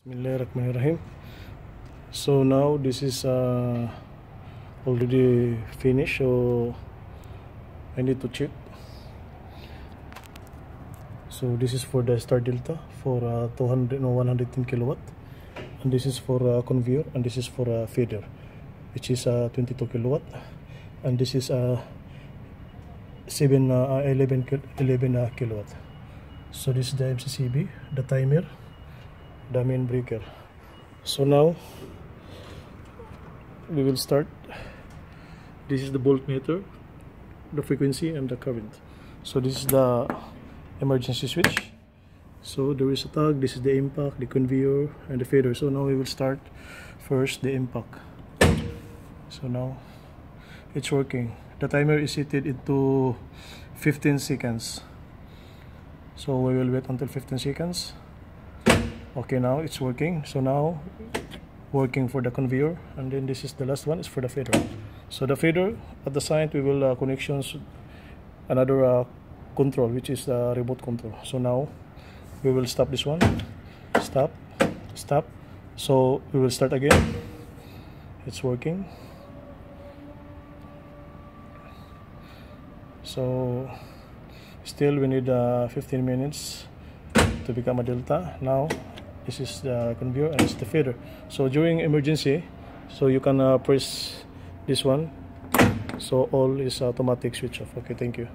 Bismillahirrahmanirrahim. So now this is uh, already finished. So I need to check. So this is for the star delta for uh, 200 no 110 kilowatt, and this is for uh, conveyor, and this is for uh, feeder, which is uh, 22 kilowatt, and this is uh, 7 uh, 11 kil- 11 uh, kilowatt. So this is the MCCB, the timer the main breaker. So now we will start. This is the voltmeter the frequency and the current. So this is the emergency switch. So there is a tag this is the impact the conveyor and the feeder so now we will start first the impact. So now it's working. The timer is set into 15 seconds. So we will wait until 15 seconds okay now it's working. So now working for the conveyor and then this is the last one is for the feeder so the feeder at the side we will uh, connections another uh, control which is the remote control. So now we will stop this one. Stop. Stop. So we will start again. It's working. So still we need uh, 15 minutes to become a delta. Now this is the conveyor and it's the feeder so during emergency so you can uh, press this one. So all is automatic switch off. Okay thank you